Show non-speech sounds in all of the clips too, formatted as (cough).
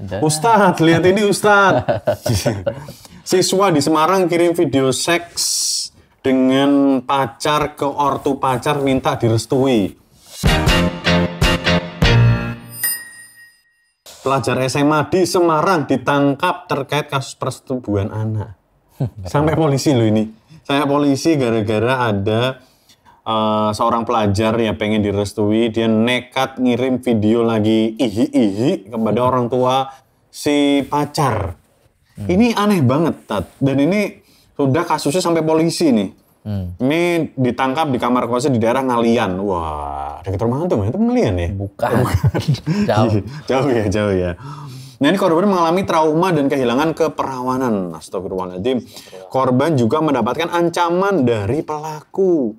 Ustadz, lihat ini Ustadz. (laughs) Siswa di Semarang kirim video seks dengan pacar ke ortu pacar minta direstui. Pelajar SMA di Semarang ditangkap terkait kasus persetubuhan anak. (laughs) Sampai polisi loh ini. Saya polisi gara-gara ada uh, seorang pelajar yang pengen direstui, dia nekat ngirim video lagi ihi-ihi kepada orang tua si pacar. Ini aneh banget, Tat. Dan ini sudah kasusnya sampai polisi nih. Ini ditangkap di kamar kosnya di daerah Ngalian. Wah, dekat rumah antum ya? Itu Ngalian ya? Bukan. (laughs) Jauh. jauh ya, jauh ya. Nah ini korban mengalami trauma dan kehilangan keperawanan. Astagfirullahaladzim. Korban juga mendapatkan ancaman dari pelaku.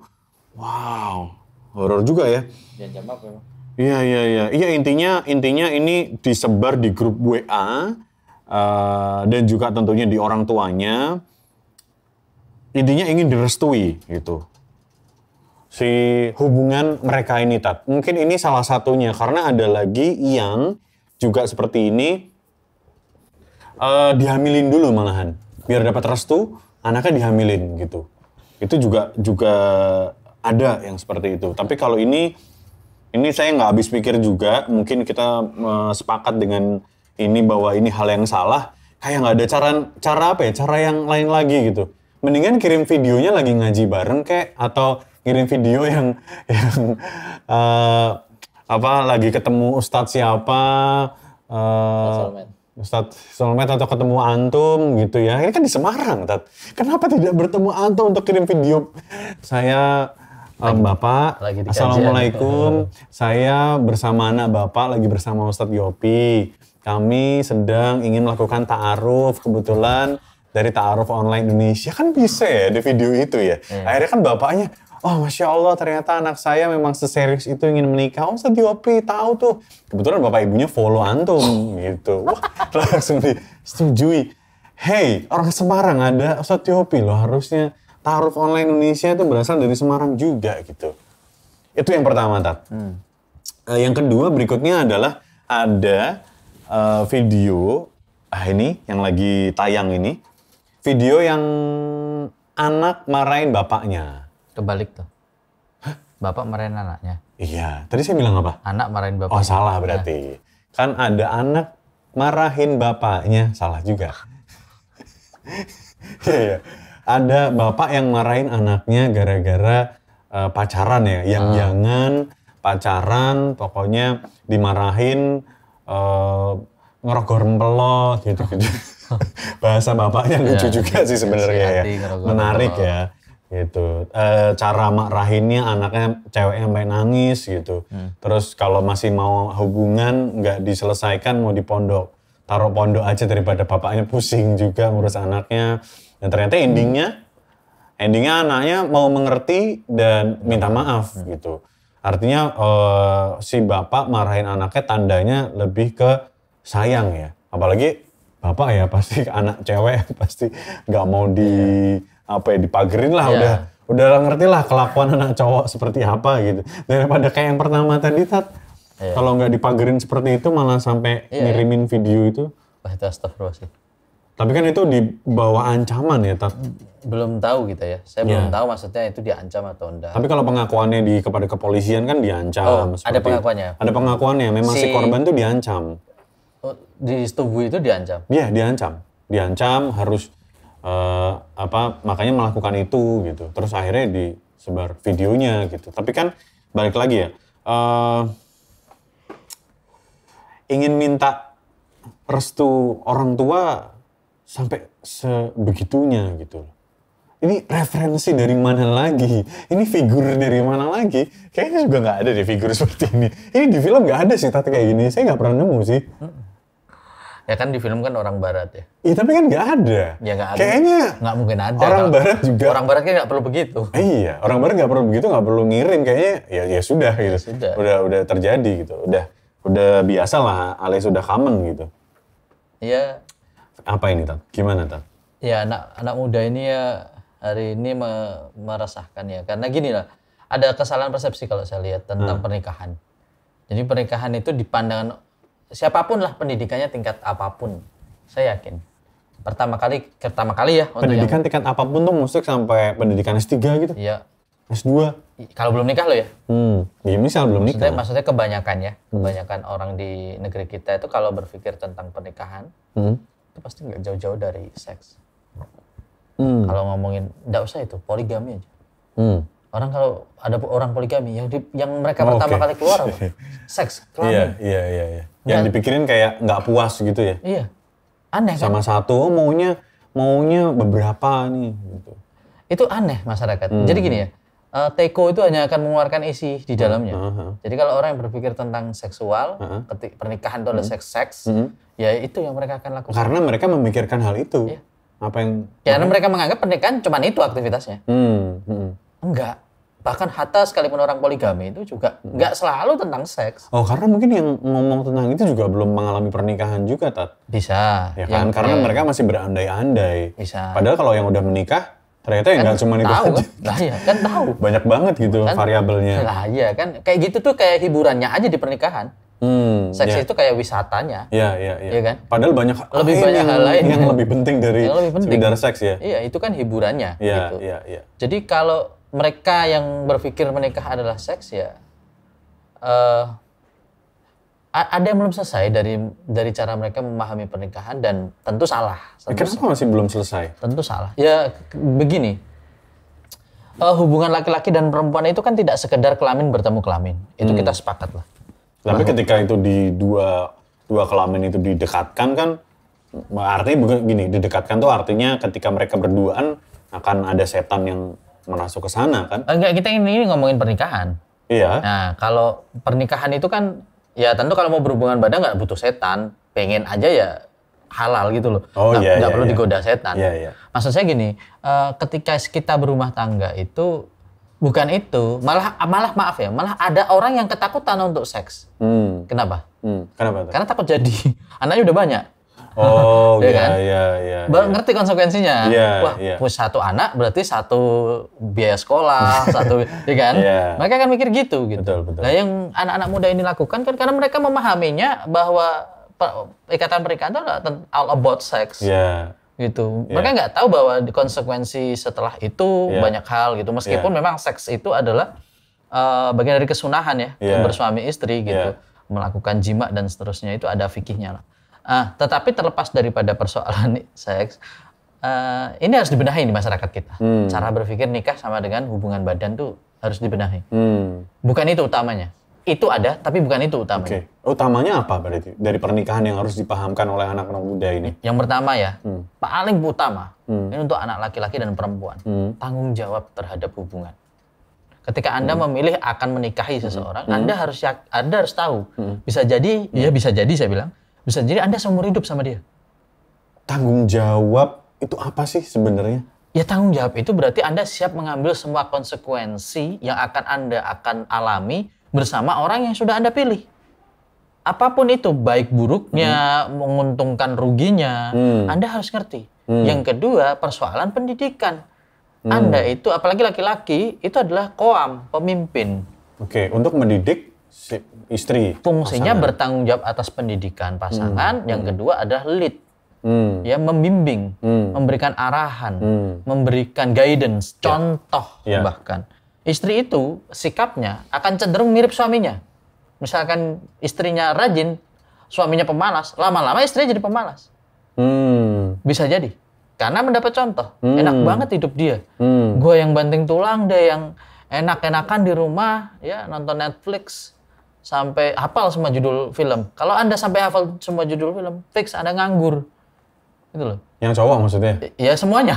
Wow, horor juga ya. Apa? Iya iya iya. Iya intinya intinya ini disebar di grup WA eh, dan juga tentunya di orang tuanya. Intinya ingin direstui gitu. Si hubungan mereka ini tat. Mungkin ini salah satunya karena ada lagi yang juga seperti ini eh, dihamilin dulu malahan biar dapat restu anaknya dihamilin gitu. Itu juga juga ada yang seperti itu. Tapi kalau ini ini saya nggak habis pikir juga. Mungkin kita eh, sepakat dengan ini bahwa ini hal yang salah. Kayak nggak ada cara cara apa ya? Cara yang lain lagi gitu. Mendingan kirim videonya lagi ngaji bareng kayak atau kirim video (laughs) yang yang eh, apa lagi ketemu ustadz siapa Soulmate. Ustadz Solmed atau ketemu antum gitu ya. Ini kan di Semarang, Tat. Kenapa tidak bertemu antum untuk kirim video? Saya eh, Bapak, lagi kajian. Assalamualaikum. (laughs) Saya bersama anak Bapak lagi bersama Ustadz Yopi. Kami sedang ingin melakukan ta'aruf. Kebetulan dari ta'aruf online Indonesia kan bisa ya di video itu ya. Akhirnya kan bapaknya, oh Masya Allah ternyata anak saya memang seserius itu ingin menikah. Oh Ustadz Yopi tahu tuh. Kebetulan bapak ibunya follow antum (laughs) gitu. Wah langsung disetujui. Hey orang Semarang ada Ustadz Yopi loh harusnya ta'aruf online Indonesia itu berasal dari Semarang juga gitu. Itu yang pertama, Tat. Eh, yang kedua berikutnya adalah ada eh, video, ah ini yang lagi tayang ini, video yang anak marahin bapaknya. Kebalik tuh. Bapak marahin anaknya. Iya, tadi saya bilang apa? Anak marahin bapak. Oh salah berarti. Kan ada anak marahin bapaknya, salah juga. (laughs) Iya, iya. Ada bapak yang marahin anaknya gara-gara eh, pacaran ya, yang jangan pacaran, pokoknya dimarahin eh, ngerogor empelot gitu-gitu. (laughs) Bahasa bapaknya lucu Iya, juga sih sebenarnya ya. hati ngerogor Menarik ya gitu. Eh, cara marahinnya anaknya ceweknya sampai nangis gitu. Hmm. Terus kalau masih mau hubungan nggak diselesaikan mau di pondok, taruh pondok aja daripada bapaknya pusing juga ngurus anaknya. Dan ternyata endingnya, endingnya anaknya mau mengerti dan minta maaf gitu. Artinya eh, si bapak marahin anaknya tandanya lebih ke sayang ya. Apalagi bapak ya pasti (laughs) anak cewek pasti nggak mau di apa ya dipagerin lah Iya. udah udah ngerti lah kelakuan anak cowok seperti apa gitu daripada kayak yang pertama tadi tat Iya. kalau nggak dipagerin seperti itu malah sampai Iya. ngirimin video itu Wah itu astagfirullah sih. tapi kan itu di bawah ancaman ya tat Belum tahu kita ya. Saya Iya. belum tahu maksudnya itu diancam atau enggak. tapi kalau pengakuannya di kepada kepolisian kan diancam Oh, ada pengakuannya? ada pengakuannya memang si, Si- korban tuh diancam Oh, di tubuh itu diancam. Iya diancam, diancam harus eh, apa makanya melakukan itu gitu. Terus akhirnya disebar videonya gitu. Tapi kan balik lagi ya, eh, ingin minta restu orang tua sampai sebegitunya gitu. Ini referensi dari mana lagi? Ini figur dari mana lagi? Kayaknya juga nggak ada deh figur (laughs) seperti ini. Ini di film nggak ada sih tata kayak gini. Saya nggak pernah nemu sih. Ya kan di film kan orang barat ya. Iya tapi kan nggak ada. Ya nggak ada. Kayaknya Nggak mungkin ada. orang Kalau- barat juga. Orang barat kan nggak perlu begitu. Iya, orang barat nggak perlu begitu, nggak perlu ngirim. Kayaknya ya ya sudah gitu. sudah. Udah udah terjadi gitu. Udah udah biasa lah, alias sudah common gitu. Ya, Apa ini tat? Gimana tat? ya anak anak muda ini ya hari ini me- meresahkan ya. Karena gini lah, ada kesalahan persepsi kalau saya lihat tentang Hmm. pernikahan. Jadi pernikahan itu dipandang siapa pun lah pendidikannya tingkat apa pun, saya yakin pertama kali pertama kali ya untuk yang Pendidikan tingkat apa pun tuh musik sampai pendidikan S3 gitu. ya S2. Kalau belum nikah lo ya. Hmm. Ya misal belum Maksudnya, nikah. maksudnya kebanyakan ya, kebanyakan orang di negeri kita itu kalau berpikir tentang pernikahan Hmm. itu pasti nggak jauh-jauh dari seks. Hmm. Kalau ngomongin, nggak usah itu poligami aja. Hmm. Orang kalau ada orang poligami yang di- yang mereka Oh, pertama oke. kali keluar apa? (laughs) seks, Iya, kelamin. iya, iya, iya. Yang dipikirin kayak nggak puas gitu ya. Iya. Aneh kan? Sama satu, oh, maunya maunya beberapa nih gitu. Itu aneh masyarakat. Hmm. Jadi gini ya, eh, teko itu hanya akan mengeluarkan isi di dalamnya. Aha. Jadi kalau orang yang berpikir tentang seksual, Hmm. ketik pernikahan itu ada seks-seks, ya itu yang mereka akan lakukan. Karena mereka memikirkan hal itu. Iya. Apa yang Karena mereka menganggap pernikahan cuma itu aktivitasnya. hmm, hmm. Enggak. Bahkan hatta sekalipun orang poligami itu juga enggak selalu tentang seks. Oh, karena mungkin yang ngomong tentang itu juga belum mengalami pernikahan juga, Tat. Bisa. Ya kan? Yang- Karena yang- mereka masih berandai-andai. Bisa. Padahal kalau yang udah menikah, ternyata ya nggak cuma itu tahu aja. kan? (laughs) Lah iya, kan tahu. Banyak banget gitu variabelnya. Lah iya kan. Kayak gitu tuh kayak hiburannya aja di pernikahan. Hmm, Seks ya. itu kayak wisatanya. Ya, ya, ya. Iya kan? Padahal banyak Lebih lain banyak yang, hal lain. yang lebih penting dari Yang lebih penting. sekedar seks ya. Iya, itu kan hiburannya Iya, gitu. iya, iya. Jadi kalau mereka yang berpikir menikah adalah seks ya eh, a- ada yang belum selesai dari dari cara mereka memahami pernikahan dan tentu salah. Ya, Tentu, Kenapa masih belum selesai? tentu salah. Ya begini. eh, hubungan laki-laki dan perempuan itu kan tidak sekedar kelamin bertemu kelamin. Itu kita sepakat lah. Tapi ketika itu di dua dua kelamin itu didekatkan kan artinya bukan gini, didekatkan tuh artinya ketika mereka berduaan akan ada setan yang merasuk ke sana kan? Enggak, kita ini, ini ngomongin pernikahan. Iya. Nah, kalau pernikahan itu kan ya tentu kalau mau berhubungan badan nggak butuh setan, pengen aja ya halal gitu loh. Oh, Nggak- iya, nggak iya, perlu iya. digoda setan. Iya, iya. Maksud saya gini, eh, ketika kita berumah tangga itu bukan itu, malah malah maaf ya, malah ada orang yang ketakutan untuk seks. Hmm. Kenapa? Hmm. Kenapa tuh? Karena takut jadi. (laughs) Anaknya udah banyak. Oh, Iya iya, kan? iya, iya. Baru ngerti konsekuensinya. Iya, Wah, iya. satu anak berarti satu biaya sekolah, (laughs) satu, ya kan? Iya. Mereka kan mikir gitu, gitu. Betul, betul. Nah, yang anak-anak muda ini lakukan kan karena mereka memahaminya bahwa ikatan pernikahan itu adalah all about sex, Iya. gitu. Mereka nggak tahu bahwa di konsekuensi setelah itu Iya. banyak hal, gitu. Meskipun memang seks itu adalah eh, bagian dari kesunahan ya, Iya. bersuami istri, gitu. Iya. Melakukan jima dan seterusnya itu ada fikihnya lah. Ah, tetapi terlepas daripada persoalan (laughs) seks, eh, ini harus dibenahi di masyarakat kita. Hmm. Cara berpikir nikah sama dengan hubungan badan tuh harus dibenahi. Hmm. Bukan itu utamanya. Itu ada, tapi bukan itu Oke. utamanya. Utamanya apa berarti dari pernikahan yang harus dipahamkan oleh anak-anak muda ini? Yang pertama ya, Hmm. paling utama ini untuk anak laki-laki dan perempuan, Hmm. tanggung jawab terhadap hubungan. Ketika Anda memilih akan menikahi Hmm. seseorang, Anda harus Anda harus tahu. Bisa jadi, ya bisa jadi saya bilang, bisa jadi Anda seumur hidup sama dia. Tanggung jawab itu apa sih sebenarnya? Ya tanggung jawab itu berarti Anda siap mengambil semua konsekuensi yang akan Anda akan alami bersama orang yang sudah Anda pilih. Apa pun itu, baik buruknya, menguntungkan ruginya, Hmm. Anda harus ngerti. Yang kedua, persoalan pendidikan. Anda itu, apalagi laki-laki, itu adalah koam, pemimpin. Oke, untuk mendidik istri. Fungsinya bertanggung jawab atas pendidikan pasangan. Yang kedua adalah lead, Hmm. ya membimbing, Hmm. memberikan arahan, Hmm. memberikan guidance, contoh Ya. bahkan. Istri itu sikapnya akan cenderung mirip suaminya. Misalkan istrinya rajin, suaminya pemalas, lama-lama istrinya jadi pemalas. Hmm. Bisa jadi. Karena mendapat contoh. Enak banget hidup dia. Hmm. Gue yang banting tulang deh, yang enak-enakan di rumah, ya nonton Netflix sampai hafal semua judul film. Kalau anda sampai hafal semua judul film, fix anda nganggur. Gitu loh. Yang cowok maksudnya? (laughs) Ya semuanya.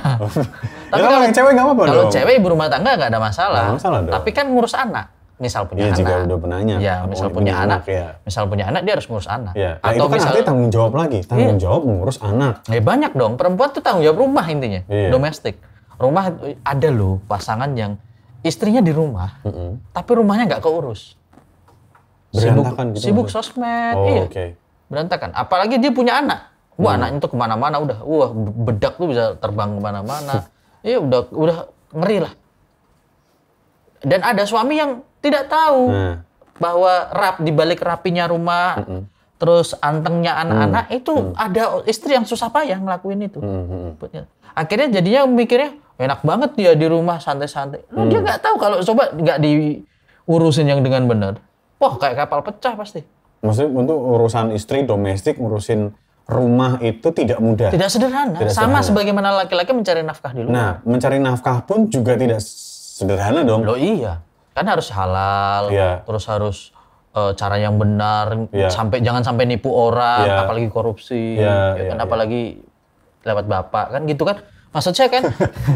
ya kalau yang cewek nggak apa-apa Kalau dong. cewek ibu rumah tangga nggak ada masalah. Nggak masalah dong. Tapi kan ngurus anak. Misal punya Iya anak. jika udah penanya. Ya, misal mau punya anak. ya. Misal punya anak dia harus ngurus anak. Ya. Nah, Atau itu kan misal artinya tanggung jawab lagi. Tanggung jawab mengurus anak. Ya banyak dong. Perempuan tuh tanggung jawab rumah intinya. Iya. Domestik. Rumah ada loh pasangan yang istrinya di rumah, tapi rumahnya nggak keurus. Sibuk, Berantakan gitu sibuk maksudnya? sosmed, Oh, iya. oke. Berantakan. Apalagi dia punya anak. Wah Hmm. anaknya tuh ke mana-mana udah. Wah bedak tuh bisa terbang ke mana-mana. Iya udah udah ngeri lah. Dan ada suami yang tidak tahu Nah. bahwa rap di balik rapinya rumah, terus antengnya anak-anak Hmm. itu ada istri yang susah payah ngelakuin itu. Hmm, hmm, hmm. Akhirnya jadinya mikirnya enak banget dia di rumah santai-santai. Lu Hmm. Dia nggak tahu kalau coba nggak diurusin yang dengan benar. Wah kayak kapal pecah pasti. Maksudnya untuk urusan istri domestik, ngurusin rumah itu tidak mudah. Tidak sederhana. Tidak Sama sederhana. sebagaimana laki-laki mencari nafkah di luar. Nah, mencari nafkah pun juga tidak sederhana dong. Loh iya, kan harus halal, Iya. terus harus eh, cara yang benar, Iya. sampai jangan sampai nipu orang, Iya. apalagi korupsi, Iya, ya kan, iya. apalagi lewat bapak kan gitu kan. Maksud saya kan,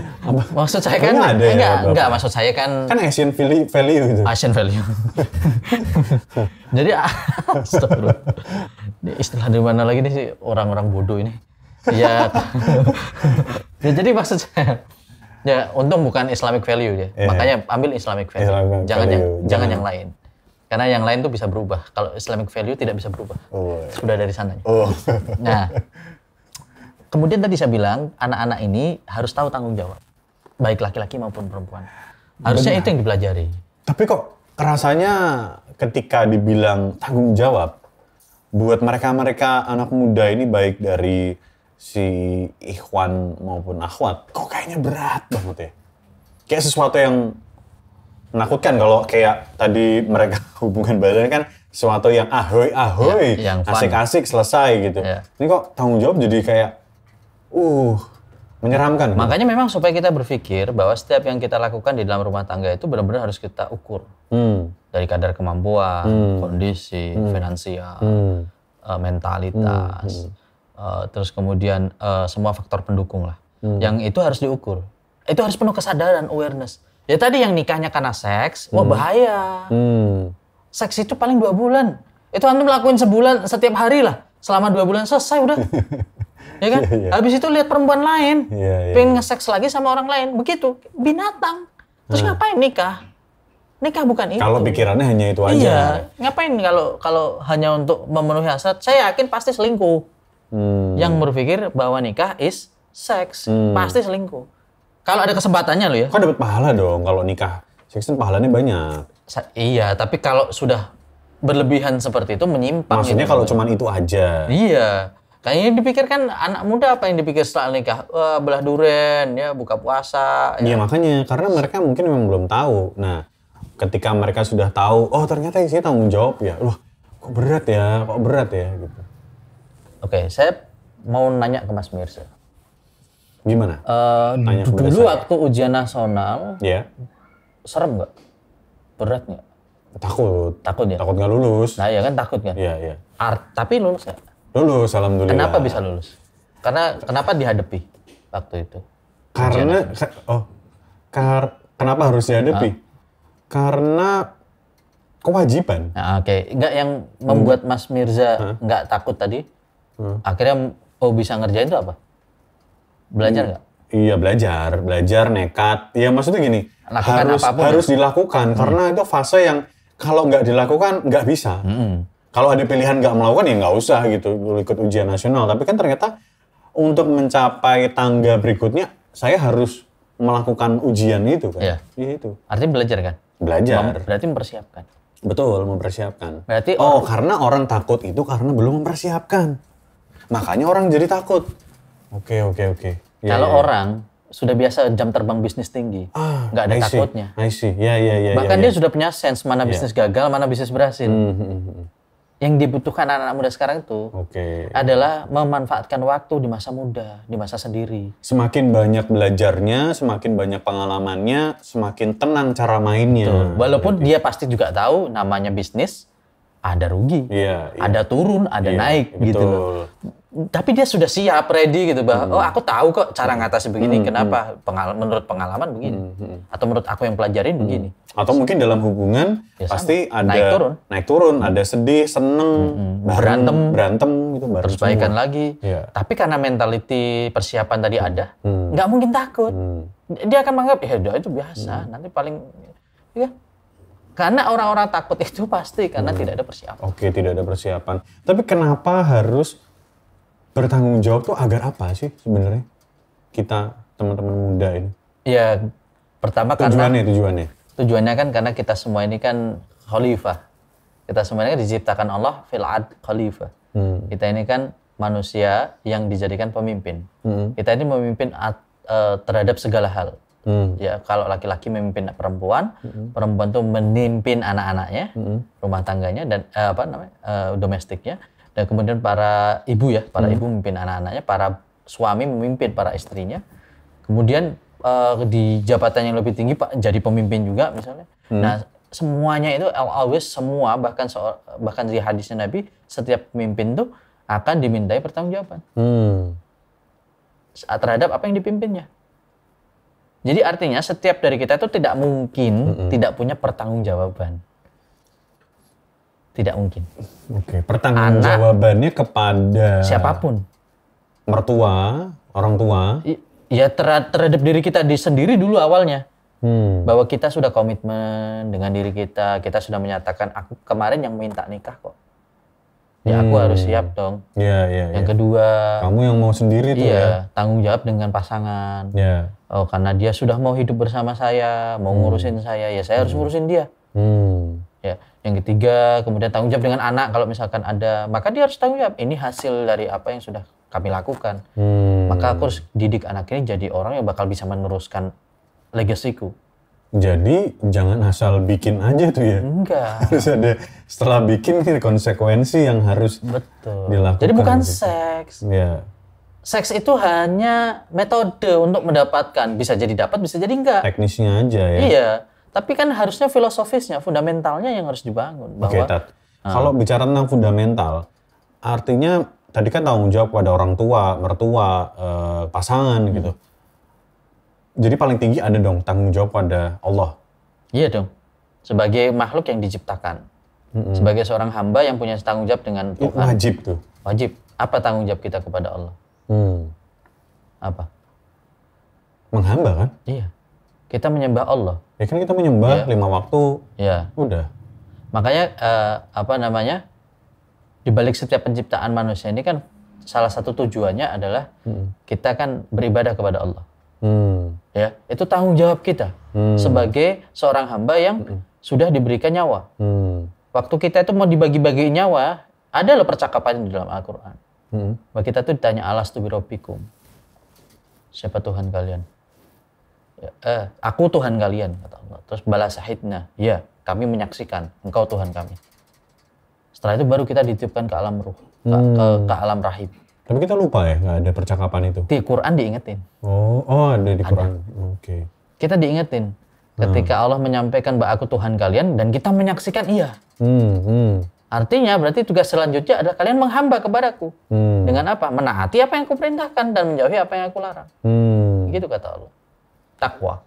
(laughs) maksud saya kan, ada ya enggak, enggak, maksud saya kan, Kan Asian value, value gitu. Asian value. (laughs) Jadi, (laughs) astagfirullah. Ini istilah dari mana lagi nih sih orang-orang bodoh ini? Ya, ya jadi maksud saya, ya untung bukan Islamic value ya. Iya. Makanya ambil Islamic value. Islamic jangan yang value, jangan jangan. yang lain. Karena yang lain tuh bisa berubah. Kalau Islamic value tidak bisa berubah. Oh. Sudah dari sananya. Oh. Nah, kemudian tadi saya bilang anak-anak ini harus tahu tanggung jawab, baik laki-laki maupun perempuan. Harusnya itu yang dipelajari. Tapi kok rasanya ketika dibilang tanggung jawab buat mereka-mereka anak muda ini baik dari si ikhwan maupun akhwat, kok kayaknya berat banget ya. Kayak sesuatu yang menakutkan kalau kayak tadi mereka (laughs) hubungan badan kan sesuatu yang ahoy ahoy, Ya, asik-asik selesai gitu. Ya. Ini kok tanggung jawab jadi kayak uh menyeramkan. Makanya memang supaya kita berpikir bahwa setiap yang kita lakukan di dalam rumah tangga itu benar-benar harus kita ukur Hmm. dari kadar kemampuan, kondisi, finansial, Hmm. eh, mentalitas, eh, terus kemudian eh, semua faktor pendukung lah. Hmm. Yang itu harus diukur. Itu harus penuh kesadaran, awareness. Ya tadi yang nikahnya karena seks, wah bahaya. Hmm. Seks itu paling dua bulan. Itu antum lakuin sebulan, setiap hari lah. Selama dua bulan selesai udah. (laughs) ya kan? Iya, iya. Habis itu lihat perempuan lain. Iya, iya. Pengen nge-seks lagi sama orang lain. Begitu. Binatang. Terus ngapain nikah? Nikah bukan itu. Kalau pikirannya hanya itu aja. Iya. Ngapain kalau kalau hanya untuk memenuhi hasrat? Saya yakin pasti selingkuh. Hmm. Yang berpikir bahwa nikah is seks. Pasti selingkuh. Kalau ada kesempatannya loh ya. Kan dapat pahala dong kalau nikah. Seks kan pahalanya banyak. Sa- Iya, tapi kalau sudah berlebihan seperti itu menyimpang. Maksudnya gitu. kalau cuman itu aja. Iya. Kayaknya dipikirkan anak muda apa yang dipikir setelah nikah? Wah, belah duren, ya buka puasa. Iya Ya. makanya karena mereka mungkin memang belum tahu. Nah, ketika mereka sudah tahu, oh ternyata isinya tanggung jawab ya. Loh, kok berat ya? Kok berat ya gitu. Oke, saya mau nanya ke Mas Mirza. Gimana? Eh, Tanya kepada dulu saya. waktu ujian nasional, Ya, serem nggak? Berat nggak? takut. Takut ya? Takut nggak lulus. Nah ya kan takut kan? Iya, iya. Art, tapi lulus nggak? Lulus, alhamdulillah. Kenapa bisa lulus? Karena kenapa dihadapi waktu itu? Karena oh, kar- kenapa harus dihadapi? Karena kewajiban. Nah, oke, nggak yang membuat Mas Mirza nggak takut tadi? Akhirnya oh bisa ngerjain itu apa? Belajar nggak? Iya belajar, belajar nekat. Iya maksudnya gini, Lakukan harus apa pun ya? harus dilakukan karena itu fase yang kalau nggak dilakukan nggak bisa. Kalau ada pilihan nggak melakukan ya nggak usah gitu ikut ujian nasional. Tapi kan ternyata untuk mencapai tangga berikutnya saya harus melakukan ujian itu kan. Iya. Itu Artinya belajar kan? belajar. Berarti mempersiapkan. Betul mempersiapkan. Berarti Oh karena orang takut itu karena belum mempersiapkan. Makanya orang jadi takut. Oke oke oke. Iya, Kalau iya. orang sudah biasa jam terbang bisnis tinggi, Ah, nggak ada I see, takutnya. I see. Ya, ya, ya. Bahkan ya, dia sudah punya sense mana bisnis gagal, mana bisnis berhasil. Hmm, hmm, hmm. Yang dibutuhkan anak-anak muda sekarang itu Oke. adalah memanfaatkan waktu di masa muda, di masa sendiri. Semakin banyak belajarnya, semakin banyak pengalamannya, semakin tenang cara mainnya. Walaupun dia pasti juga tahu namanya bisnis ada rugi, Iya, iya. ada turun, ada naik gitu loh. Betul. Tapi dia sudah siap, ready gitu bahwa Hmm. oh aku tahu kok cara ngatasi begini, kenapa Pengal- menurut pengalaman begini, Hmm, atau menurut aku yang pelajarin begini. Atau mungkin dalam hubungan Ya, sama. pasti ada Naik turun. naik turun, ada sedih, seneng, bareng, Berantem. berantem gitu bareng Terus baikan semua. lagi. Iya. Tapi karena mentality persiapan tadi ada, nggak mungkin takut. Hmm. Dia akan menganggap ya udah itu biasa, nanti paling ya. Karena orang-orang takut itu pasti karena Hmm. tidak ada persiapan. Oke, tidak ada persiapan. Tapi kenapa harus bertanggung jawab tuh agar apa sih sebenarnya? Kita teman-teman muda ini. Ya pertama karena Tujuannya, tujuannya. tujuannya kan karena kita semua ini kan khalifah Kita sebenarnya diciptakan Allah fil ad khalifah. Hmm. Kita ini kan manusia yang dijadikan pemimpin. Hmm. Kita ini memimpin at- eh, terhadap segala hal. Hmm. Ya, kalau laki-laki memimpin perempuan, perempuan tuh memimpin anak-anaknya, rumah tangganya dan eh, apa namanya eh, domestiknya, dan kemudian para ibu ya, para ibu memimpin anak-anaknya, para suami memimpin para istrinya, kemudian eh, di jabatan yang lebih tinggi pak jadi pemimpin juga misalnya. Nah semuanya itu always semua bahkan so- bahkan di hadisnya Nabi setiap pemimpin tuh akan dimintai pertanggungjawaban Hmm. terhadap apa yang dipimpinnya. Jadi artinya setiap dari kita itu tidak mungkin tidak punya pertanggungjawaban. Tidak mungkin. Oke, pertanggungjawabannya kepada Siapa pun. mertua, orang tua. I- Ya ter- terhadap diri kita di sendiri dulu awalnya. Hmm. Bahwa kita sudah komitmen dengan diri kita. Kita sudah menyatakan aku kemarin yang minta nikah kok. Ya aku harus siap dong. Ya, ya, ya. Yang kedua, Kamu yang mau sendiri tuh ya. iya tanggung jawab dengan pasangan. Ya. Oh karena dia sudah mau hidup bersama saya, mau ngurusin saya, ya saya harus ngurusin dia. Hmm. Ya, yang ketiga kemudian tanggung jawab dengan anak kalau misalkan ada, maka dia harus tanggung jawab. Ini hasil dari apa yang sudah kami lakukan. Hmm. Maka aku harus didik anak ini jadi orang yang bakal bisa meneruskan legasiku. Jadi jangan asal bikin aja tuh ya. Enggak, (laughs) Harus ada setelah bikin konsekuensi yang harus betul. Dilakukan Jadi bukan gitu. seks. ya. Seks itu hanya metode untuk mendapatkan. Bisa jadi dapat, bisa jadi enggak. Teknisnya aja ya. Iya. Tapi kan harusnya filosofisnya, fundamentalnya yang harus dibangun. Oke, Bahwa Tat. Kalau bicara tentang fundamental, artinya tadi kan tanggung jawab pada orang tua, mertua, eh, pasangan gitu. Jadi paling tinggi ada dong tanggung jawab pada Allah. Iya dong. Sebagai makhluk yang diciptakan. Sebagai seorang hamba yang punya tanggung jawab dengan Tuhan. wajib tuh. Wajib. Apa tanggung jawab kita kepada Allah? Hmm. Apa? Menghamba kan? Iya. Kita menyembah Allah. Ya kan kita menyembah lima waktu, Ya. udah. Makanya eh, apa namanya? Di balik setiap penciptaan manusia ini kan salah satu tujuannya adalah kita kan beribadah kepada Allah. Hmm. Ya, itu tanggung jawab kita sebagai seorang hamba yang sudah diberikan nyawa. Hmm. Waktu kita itu mau dibagi-bagi nyawa, ada loh percakapan di dalam Al-Quran. Hmm. Bahwa kita tuh ditanya alas tu birobikum. Siapa Tuhan kalian? Ya, eh, aku Tuhan kalian, kata Allah. Terus balas sahidna. Ya, kami menyaksikan engkau Tuhan kami. Setelah itu baru kita ditiupkan ke alam ruh, ke, ke, ke alam rahim. Tapi kita lupa ya, nggak ada percakapan itu. Di Quran diingetin. Oh, oh ada di Quran. Oke. Kita diingetin. Ketika Allah menyampaikan bahwa aku Tuhan kalian dan kita menyaksikan iya. Hmm, hmm, Artinya berarti tugas selanjutnya adalah kalian menghamba kepadaku. hmm, Dengan apa? Menaati apa yang aku perintahkan dan menjauhi apa yang aku larang. hmm. Gitu kata Allah. Takwa.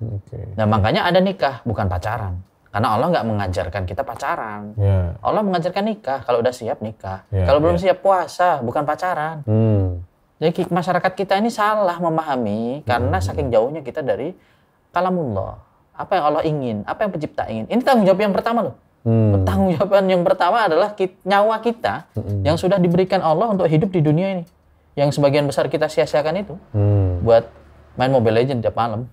Oke. Nah makanya ada nikah, bukan pacaran. Karena Allah nggak mengajarkan kita pacaran. Ya. Allah mengajarkan nikah. Kalau udah siap nikah. Ya, Kalau belum siap puasa, bukan pacaran. Hmm. Jadi masyarakat kita ini salah memahami karena saking jauhnya kita dari kalamullah. Apa yang Allah ingin, apa yang pencipta ingin. Ini tanggung jawab yang pertama loh. Hmm. Tanggung jawaban yang pertama adalah nyawa kita yang sudah diberikan Allah untuk hidup di dunia ini. Yang sebagian besar kita sia-siakan itu Hmm. buat main Mobile Legend tiap malam.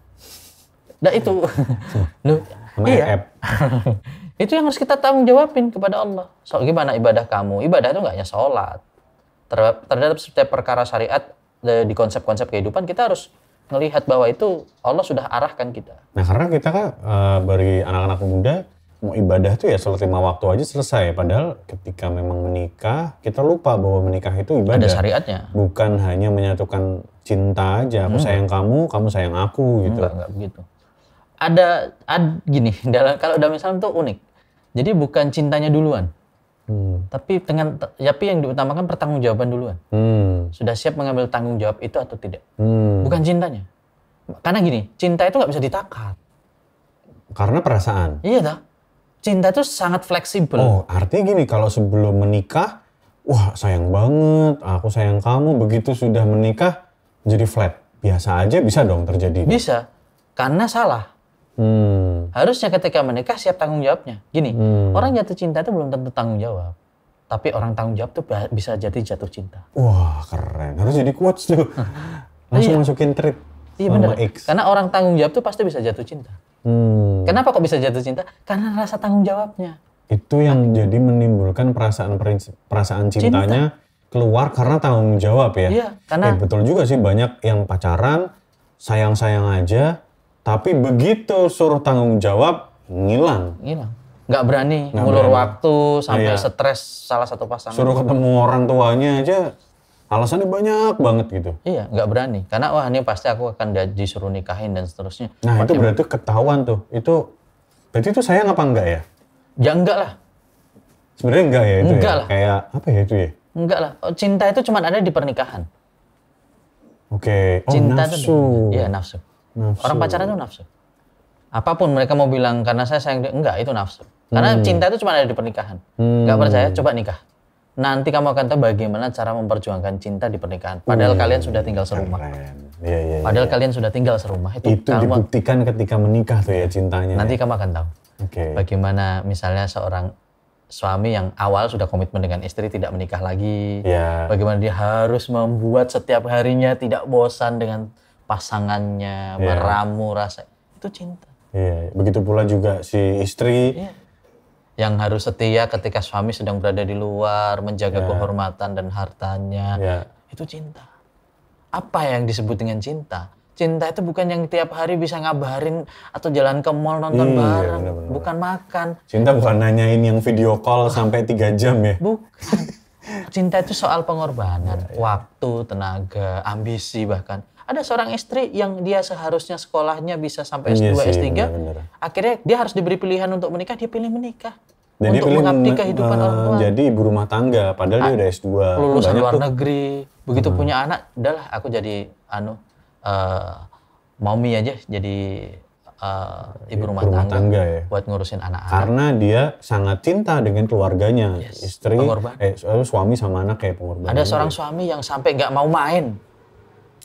Nah itu, (laughs) loh, iya. (laughs) itu yang harus kita tanggung jawabin kepada Allah. So, gimana ibadah kamu? Ibadah itu nggak hanya sholat. Ter- terhadap setiap perkara syariat di konsep-konsep kehidupan kita harus melihat bahwa itu Allah sudah arahkan kita. Nah karena kita kan eh, bagi anak-anak muda mau ibadah tuh ya sholat lima waktu aja selesai. Padahal ketika memang menikah kita lupa bahwa menikah itu Ada ibadah. syariatnya. Bukan hanya menyatukan cinta aja. Aku sayang kamu, kamu sayang aku gitu. Enggak, enggak begitu. Ada, ad, gini, (laughs) dalam kalau dalam Islam tuh unik. Jadi bukan cintanya duluan, Hmm. tapi dengan tapi yang diutamakan pertanggungjawaban duluan. Hmm. Sudah siap mengambil tanggung jawab itu atau tidak? Hmm. Bukan cintanya. Karena gini, cinta itu nggak bisa ditakar. Karena perasaan. Iya dah. Cinta itu sangat fleksibel. Oh, artinya gini, kalau sebelum menikah, wah sayang banget, aku sayang kamu. Begitu sudah menikah, jadi flat. Biasa aja bisa dong terjadi. Bisa. Karena salah. Hmm. Harusnya ketika menikah siap tanggung jawabnya. Gini, Hmm. orang jatuh cinta itu belum tentu tanggung jawab. Tapi orang tanggung jawab tuh bisa jadi jatuh cinta. Wah, keren. Harus jadi quotes tuh. (laughs) Langsung masukin treat. Iya benar. Karena orang tanggung jawab tuh pasti bisa jatuh cinta. Hmm. Kenapa kok bisa jatuh cinta? Karena rasa tanggung jawabnya. itu yang jadi menimbulkan perasaan prinsip- perasaan cintanya keluar karena tanggung jawab ya. Iya, karena- Eh, betul juga sih banyak yang pacaran sayang-sayang aja, tapi begitu suruh tanggung jawab ngilang. Gila. Nggak berani ngulur waktu sampai Iya. stres salah satu pasangan. Suruh ketemu orang tuanya aja alasannya banyak banget gitu. Iya, nggak berani. Karena wah ini pasti aku akan disuruh nikahin dan seterusnya. Nah itu berarti ketahuan tuh. Itu berarti itu sayang apa enggak ya? Ya enggak lah. Sebenarnya enggak ya itu Enggak ya. lah. Kayak apa ya itu ya? Enggak lah. Oh, Cinta itu cuma ada di pernikahan. Oke. Oh Cinta nafsu. itu Iya, nafsu. Nafsu. Orang pacaran itu nafsu. Apa pun mereka mau bilang karena saya sayang dia, enggak itu nafsu. Karena cinta itu cuma ada di pernikahan. Enggak percaya? Coba nikah. Nanti kamu akan tahu bagaimana cara memperjuangkan cinta di pernikahan. Padahal kalian sudah tinggal serumah. Keren. Iya iya. iya. Padahal kalian sudah tinggal serumah. Itu, Itu kamu dibuktikan ketika menikah tuh ya cintanya. nanti kamu akan tahu. Oke. Bagaimana misalnya seorang suami yang awal sudah komitmen dengan istri tidak menikah lagi. Ya. Bagaimana dia harus membuat setiap harinya tidak bosan dengan pasangannya, meramu rasa. Itu cinta. Iya. Begitu pula juga si istri. Iya. Yang harus setia ketika suami sedang berada di luar, menjaga kehormatan dan hartanya. Ya. Itu cinta. Apa yang disebut dengan cinta? Cinta itu bukan yang tiap hari bisa ngabarin atau jalan ke mall nonton Iya, bareng, benar-benar. bukan makan, Cinta bukan nanyain yang video call sampai tiga jam ya. bukan. (laughs) Cinta itu soal pengorbanan, waktu, tenaga, ambisi bahkan. Ada seorang istri yang dia seharusnya sekolahnya bisa sampai Iya S2, sih, S3, benar-benar. akhirnya dia harus diberi pilihan untuk menikah, dia pilih menikah. Dan dia untuk pilih mengabdi me- kehidupan eh, orang tua. Jadi ibu rumah tangga, padahal dia udah S2. lulusan Banyak luar tuh. negeri begitu Hmm. punya anak udahlah aku jadi anu eh mommy aja jadi eh, ibu rumah, rumah tangga, tangga ya. buat ngurusin anak-anak Karena dia sangat cinta dengan keluarganya. Istri, pengorbanan. eh su- suami sama anak kayak pengorbanan. ada seorang suami yang sampai nggak mau main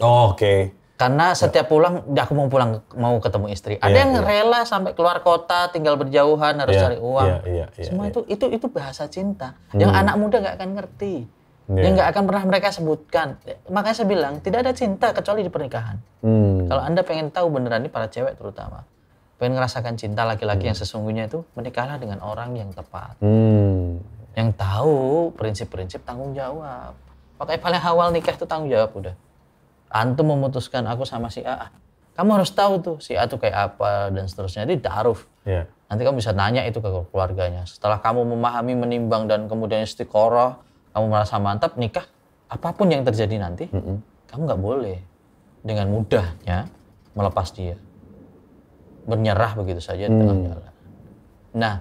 Oh, oke. karena setiap pulang aku mau pulang mau ketemu istri ada Iya, yang rela sampai keluar kota tinggal berjauhan harus Iya, cari uang iya, iya, iya, semua itu itu itu bahasa cinta Hmm. yang anak muda nggak akan ngerti Iya. yang nggak akan pernah mereka sebutkan makanya saya bilang tidak ada cinta kecuali di pernikahan Hmm. Kalau Anda pengen tahu beneran ini para cewek terutama, pengen ngerasakan cinta laki-laki Hmm. yang sesungguhnya itu, menikahlah dengan orang yang tepat. Hmm. Yang tahu prinsip-prinsip tanggung jawab. Makanya paling awal nikah itu tanggung jawab udah. Antum memutuskan aku sama si A. Kamu harus tahu tuh si A tuh kayak apa dan seterusnya. Jadi ta'aruf. Ya. Nanti kamu bisa nanya itu ke keluarganya. Setelah kamu memahami, menimbang, dan kemudian istiqoroh, kamu merasa mantap, nikah, apa pun yang terjadi nanti, kamu nggak boleh dengan mudahnya melepas dia. Bernyerah begitu saja di tengah jalan. Nah,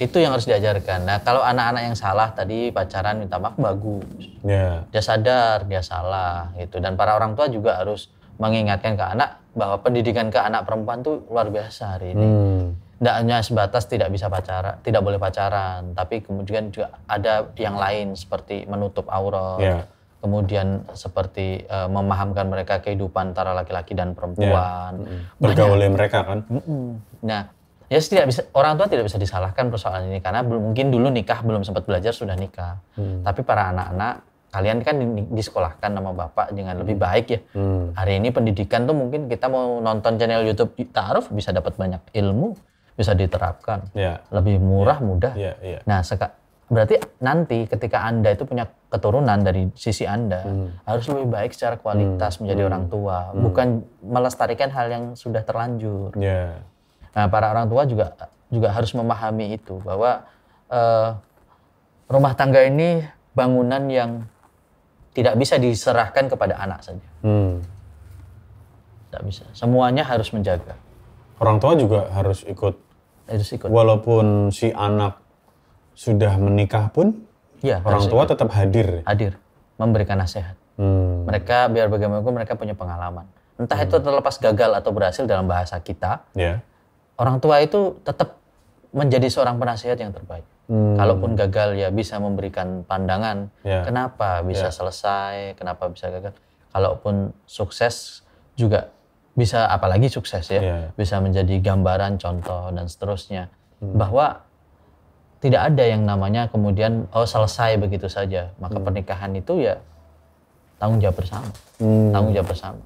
itu yang harus diajarkan. Nah, kalau anak-anak yang salah tadi pacaran minta maaf, bagus. Ya. Dia sadar, dia salah gitu. Dan para orang tua juga harus mengingatkan ke anak bahwa pendidikan ke anak perempuan tuh luar biasa hari ini Hmm. tidak hanya sebatas tidak bisa pacaran, tidak boleh pacaran, tapi kemudian juga ada yang lain seperti menutup aurat, Ya. kemudian seperti eh, memahamkan mereka kehidupan antara laki-laki dan perempuan. Bergaulnya mereka kan. Nah, ya tidak bisa orang tua tidak bisa disalahkan persoalan ini karena belum mungkin dulu nikah belum sempat belajar sudah nikah. Tapi para anak-anak kalian kan di- disekolahkan sama bapak dengan lebih baik ya. Hmm. Hari ini pendidikan tuh mungkin kita mau nonton channel YouTube Ta'aruf bisa dapat banyak ilmu, bisa diterapkan. Ya. Lebih murah, mudah. Ya, ya. Nah, seka- berarti nanti ketika Anda itu punya keturunan dari sisi Anda, harus lebih baik secara kualitas menjadi orang tua, bukan melestarikan hal yang sudah terlanjur. Ya. Nah, para orang tua juga juga harus memahami itu bahwa eh, rumah tangga ini bangunan yang tidak bisa diserahkan kepada anak saja. Hmm. Tidak bisa. Semuanya harus menjaga. Orang tua juga harus ikut. Harus ikut. Walaupun si anak sudah menikah pun, Ya, orang tua tetap hadir. hadir, memberikan nasihat. Hmm. Mereka biar bagaimanapun mereka punya pengalaman. Entah itu terlepas gagal atau berhasil dalam bahasa kita, Ya. Orang tua itu tetap menjadi seorang penasihat yang terbaik. Hmm. Kalaupun gagal ya bisa memberikan pandangan. Ya. Kenapa bisa selesai? Kenapa bisa gagal? Kalaupun sukses juga bisa apalagi sukses ya, Ya. bisa menjadi gambaran, contoh dan seterusnya. Hmm. Bahwa tidak ada yang namanya kemudian oh selesai begitu saja. Maka Hmm. pernikahan itu ya tanggung jawab bersama. Hmm. Tanggung jawab bersama.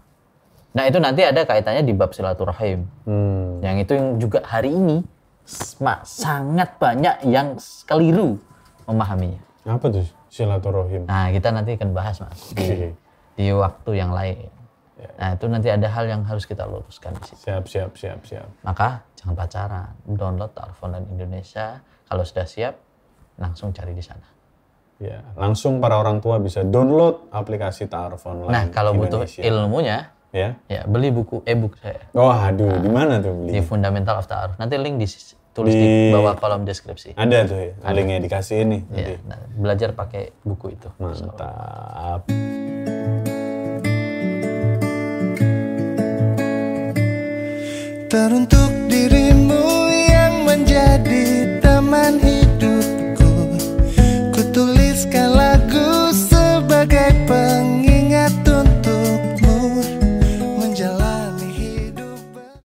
Nah, itu nanti ada kaitannya di bab silaturahim. Hmm. Yang itu yang juga hari ini sangat banyak yang keliru memahaminya. Apa tuh silaturahim? Nah, kita nanti akan bahas mas di, di waktu yang lain. Nah, itu nanti ada hal yang harus kita luruskan di situ. Siap, siap, siap, siap. Maka jangan pacaran, download Ta'aruf Online Indonesia. Kalau sudah siap, langsung cari di sana. Ya, langsung para orang tua bisa download aplikasi Ta'aruf Online Nah, kalau butuh Indonesia. ilmunya, Ya. Ya, beli buku e-book saya. Oh, aduh, nah, di mana tuh beli? Di Fundamental of Ta'aruf. Nanti link di tulis di, di bawah kolom deskripsi. Ada tuh ya, ada. linknya dikasih ini. Ya, nah, belajar pakai buku itu. Mantap. Teruntuk dirimu yang menjadi teman hidup